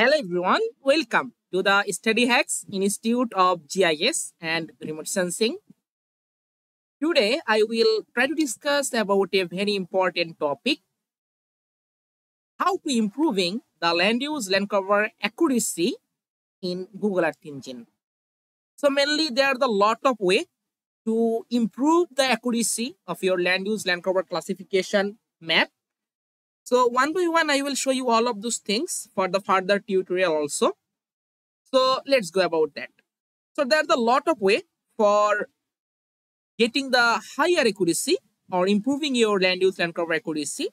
Hello everyone, welcome to the Study Hacks Institute of GIS and Remote Sensing. Today I will try to discuss about a very important topic, how to improving the land use land cover accuracy in Google Earth Engine. So mainly there are a lot of way to improve the accuracy of your land use land cover classification map so one by one, I will show you all of those things for the further tutorial also. So let's go about that. So there's a lot of way for getting the higher accuracy or improving your land use land cover accuracy.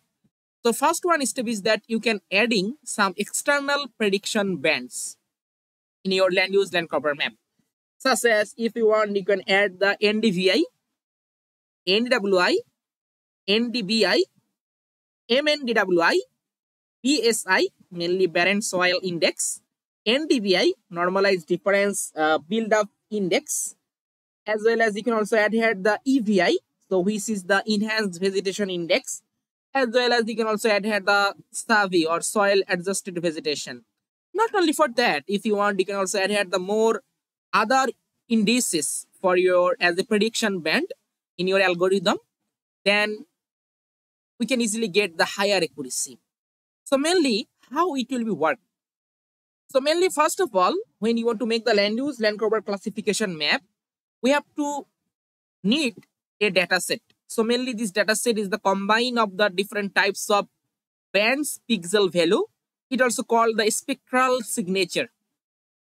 So first one step is that you can adding some external prediction bands in your land use land cover map. Such as if you want, you can add the NDVI, NWI, NDBI, MNDWI, BSI, mainly barren soil index, NDBI, normalized difference uh, build-up index, as well as you can also add here the EVI, so which is the enhanced vegetation index, as well as you can also add here the SAVI or soil adjusted vegetation. Not only for that, if you want, you can also add here the more other indices for your as a prediction band in your algorithm. Then we can easily get the higher accuracy. So mainly how it will be work. So mainly first of all, when you want to make the land use land cover classification map, we have to need a data set. So mainly this data set is the combine of the different types of bands pixel value. It also called the spectral signature.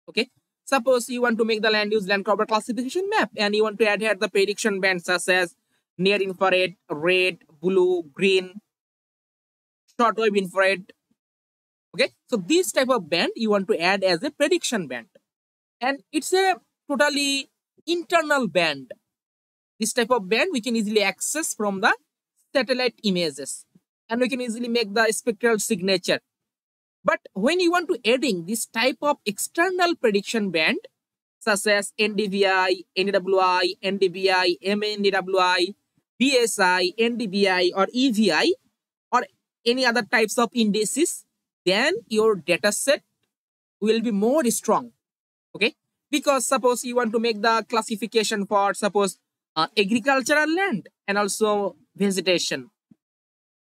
Okay. Suppose you want to make the land use land cover classification map and you want to add here the prediction bands such as near infrared, red, blue, green, shortwave infrared. Okay, so this type of band you want to add as a prediction band. And it's a totally internal band. This type of band we can easily access from the satellite images. And we can easily make the spectral signature. But when you want to adding this type of external prediction band, such as NDVI, NWI, NDVI, MNDWI, BSI, NDVI, or EVI, or any other types of indices, then your data set will be more strong. Okay, because suppose you want to make the classification for suppose uh, agricultural land and also vegetation.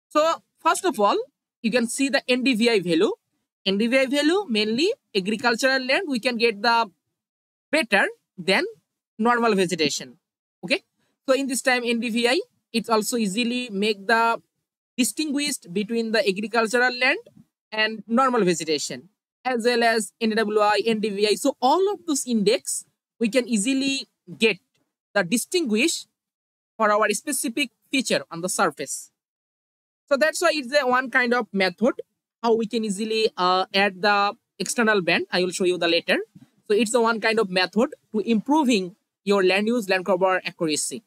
So first of all, you can see the NDVI value. NDVI value mainly agricultural land we can get the better than normal vegetation. Okay, so in this time NDVI, it also easily make the distinguished between the agricultural land and normal vegetation as well as NWI, NDVI. So all of those index we can easily get the distinguish for our specific feature on the surface. So that's why it's a one kind of method how we can easily uh, add the external band. I will show you the later. So it's the one kind of method to improving your land use land cover accuracy.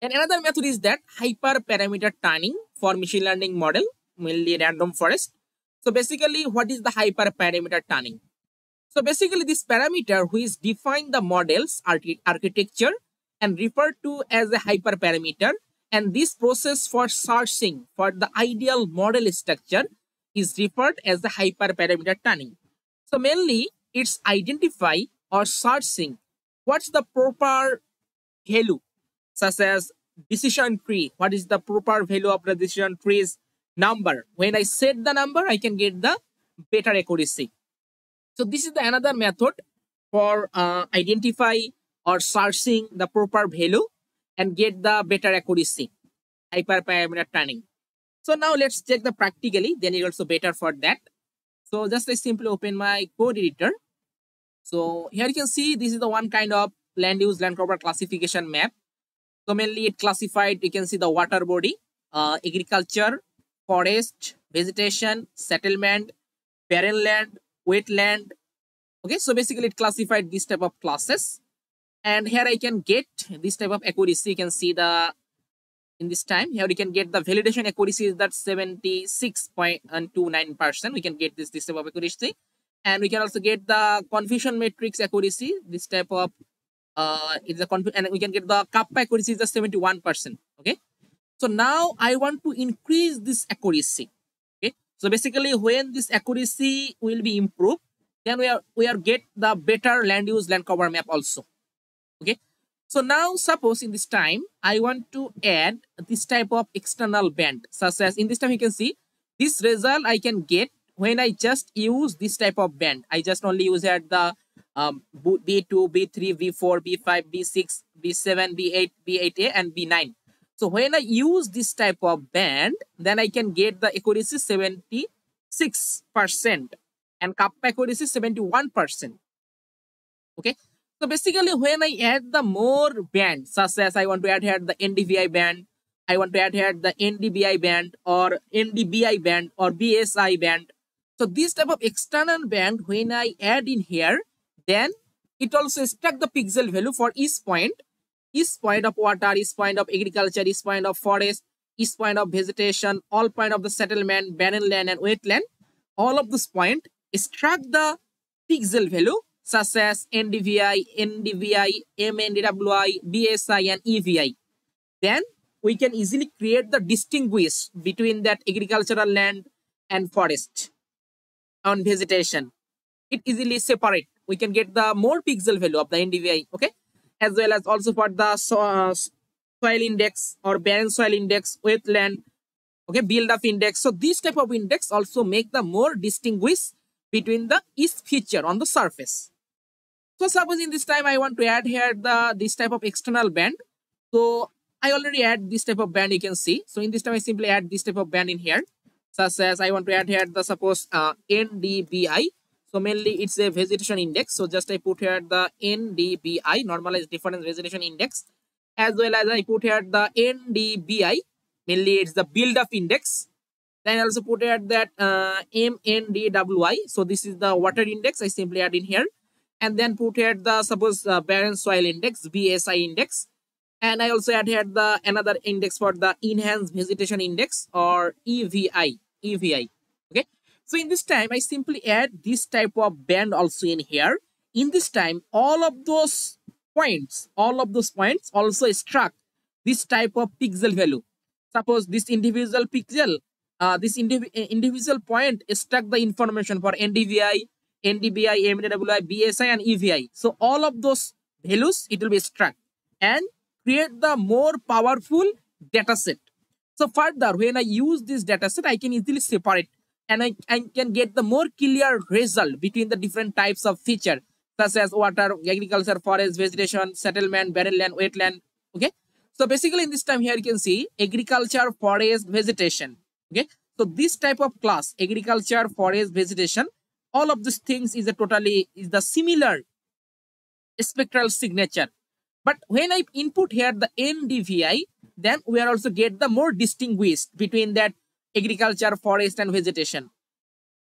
And another method is that hyperparameter tuning for machine learning model, mainly random forest. So basically, what is the hyperparameter tuning? So basically, this parameter which define the model's archi architecture and referred to as a hyperparameter. And this process for searching for the ideal model structure is referred as the hyperparameter tuning. So mainly, it's identify or searching what's the proper value such as decision tree. What is the proper value of the decision tree's number? When I set the number, I can get the better accuracy. So this is the another method for uh, identify or searching the proper value and get the better accuracy. Hyperparameter tuning. So now let's check the practically, then it's also better for that. So just I simply open my code editor. So here you can see this is the one kind of land use land cover classification map. So mainly it classified, you can see the water body, uh, agriculture, forest, vegetation, settlement, barren land, wetland. Okay, so basically it classified this type of classes. And here I can get this type of accuracy. You can see the, in this time, here you can get the validation accuracy is that 76.29%. We can get this, this type of accuracy. And we can also get the confusion matrix accuracy, this type of uh, it's a and we can get the kappa accuracy is the 71%. Okay. So now I want to increase this accuracy. Okay. So basically, when this accuracy will be improved, then we are we are get the better land use land cover map also. Okay. So now suppose in this time I want to add this type of external band such as in this time you can see this result I can get when I just use this type of band. I just only use at the um, B2, B3, B4, B5, B6, B7, B8, B8A and B9. So when I use this type of band, then I can get the accuracy 76% and kappa accuracy 71%. Okay. So basically when I add the more band, such as I want to add here the NDVI band, I want to add here the NDBI band or NDBI band or BSI band. So this type of external band, when I add in here, then it also extract the pixel value for each point each point of water, each point of agriculture, each point of forest, each point of vegetation, all point of the settlement, barren land and wetland, all of this point extract the pixel value such as NDVI, NDVI, MNDWI, BSI and EVI. Then we can easily create the distinguish between that agricultural land and forest on vegetation. It easily separate. We can get the more pixel value of the NDVI. Okay as well as also for the uh, soil index or barren soil index, wetland, okay, build-up index. So this type of index also make the more distinguish between the each feature on the surface. So suppose in this time I want to add here the this type of external band. So I already add this type of band you can see. So in this time I simply add this type of band in here. Such as I want to add here the suppose uh, NDVI so mainly it's a vegetation index. So just I put here the NDVI, normalized difference vegetation index, as well as I put here the NDBI, mainly it's the build-up index. Then I also put here that uh, MNDWI. So this is the water index. I simply add in here. And then put here the suppose uh, barren soil index, BSI index. And I also add here the another index for the enhanced vegetation index or EVI, EVI. Okay. So in this time, I simply add this type of band also in here. In this time, all of those points, all of those points also extract this type of pixel value. Suppose this individual pixel, uh, this indiv individual point extract the information for NDVI, NDBI, MNDWI, BSI, and EVI. So all of those values, it will be extract and create the more powerful data set. So further, when I use this data set, I can easily separate and I, I can get the more clear result between the different types of feature such as water, agriculture, forest, vegetation, settlement, barren land, wetland. Okay. So basically in this time here you can see agriculture, forest, vegetation. Okay. So this type of class, agriculture, forest, vegetation, all of these things is a totally is the similar spectral signature. But when I input here the NDVI, then we are also get the more distinguished between that agriculture, forest, and vegetation.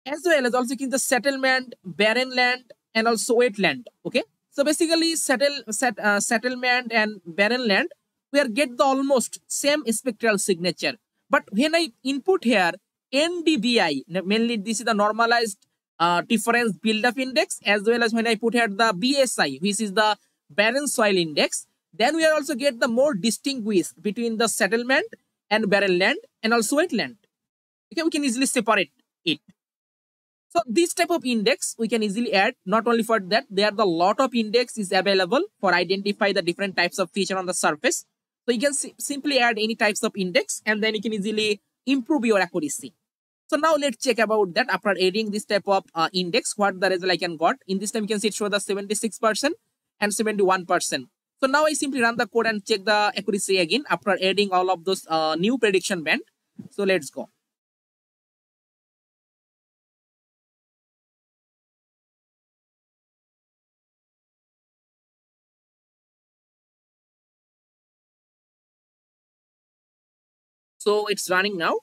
As well as also in the settlement, barren land, and also wetland. Okay. So basically, settle, set, uh, settlement and barren land, we are get the almost same spectral signature. But when I input here NDBI, mainly this is the normalized uh, difference build-up index, as well as when I put here the BSI, which is the barren soil index, then we are also get the more distinguished between the settlement and barren land and also wetland okay we can easily separate it. So this type of index we can easily add. Not only for that there the lot of index is available for identify the different types of feature on the surface. So you can simply add any types of index and then you can easily improve your accuracy. So now let's check about that. After adding this type of uh, index what the result i can got? In this time you can see it show the 76 percent and 71 percent. So now i simply run the code and check the accuracy again after adding all of those uh, new prediction band. So let's go So it's running now.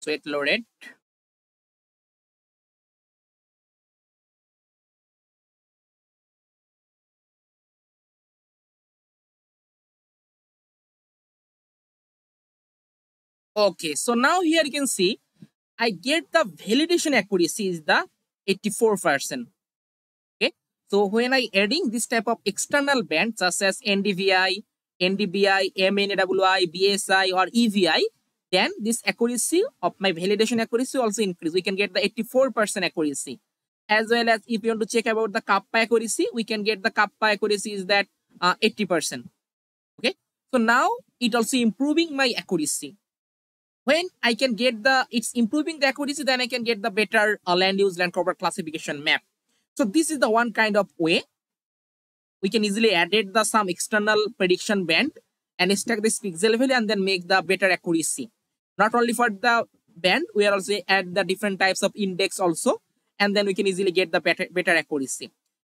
So it loaded. Okay, so now here you can see I get the validation accuracy is the 84%. Okay, so when I adding this type of external band such as NDVI, NDBI, MNAWI, BSI or EVI, then this accuracy of my validation accuracy also increase. We can get the 84% accuracy. As well as if you want to check about the kappa accuracy, we can get the kappa accuracy is that uh, 80%. Okay, so now it also improving my accuracy when I can get the, it's improving the accuracy, then I can get the better uh, land use land cover classification map. So this is the one kind of way we can easily add the some external prediction band and stack this pixel value and then make the better accuracy. Not only for the band, we are also add the different types of index also, and then we can easily get the better, better accuracy.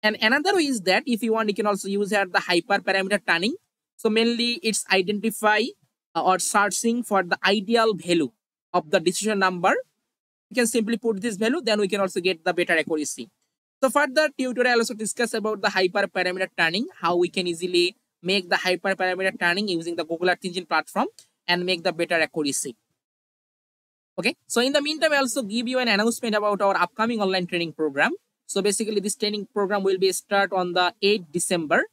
And another way is that if you want, you can also use here the hyperparameter tuning. So mainly it's identify Uh, or searching for the ideal value of the decision number, we can simply put this value, then we can also get the better accuracy. So further tutorial also discuss about the hyperparameter tuning, how we can easily make the hyperparameter tuning using the Google Earth Engine platform and make the better accuracy. Okay, so in the meantime, I also give you an announcement about our upcoming online training program. So basically, this training program will be start on the 8th December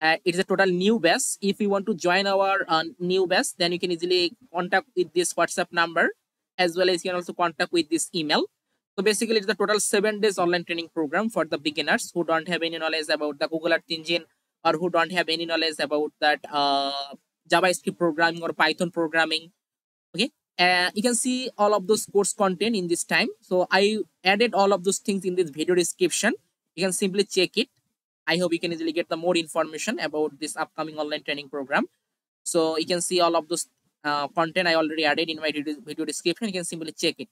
uh, it is a total new batch if you want to join our uh, new batch then you can easily contact with this whatsapp number as well as you can also contact with this email. So basically it's the total seven days online training program for the beginners who don't have any knowledge about the google earth engine or who don't have any knowledge about that uh, javascript programming or python programming. Okay? Uh, you can see all of those course content in this time. So i added all of those things in this video description. You can simply check it I hope you can easily get the more information about this upcoming online training program. So you can see all of those uh, content I already added in my video description. You can simply check it.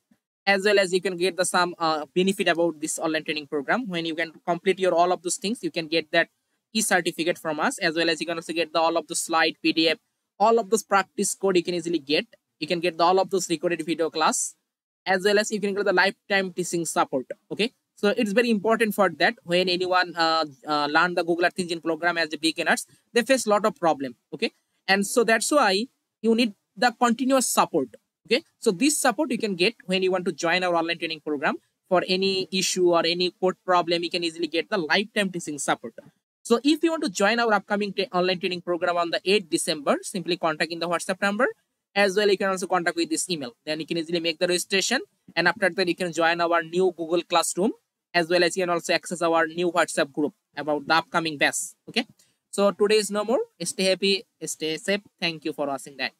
As well as you can get the some uh, benefit about this online training program. When you can complete your all of those things, you can get that e-certificate from us. As well as you can also get the all of the slide PDF, all of those practice code you can easily get. You can get the, all of those recorded video class. As well as you can get the lifetime teaching support. Okay. So it's very important for that when anyone uh, uh, learn the Google Earth Engine program as the beginners, they face a lot of problem. Okay. And so that's why you need the continuous support. Okay. So this support you can get when you want to join our online training program for any issue or any code problem, you can easily get the lifetime teaching support. So if you want to join our upcoming online training program on the 8th December, simply contact in the WhatsApp number. As well, you can also contact with this email. Then you can easily make the registration. And after that, you can join our new Google Classroom as well as you can also access our new WhatsApp group about the upcoming batch. Okay. So today is no more. Stay happy, stay safe. Thank you for watching that.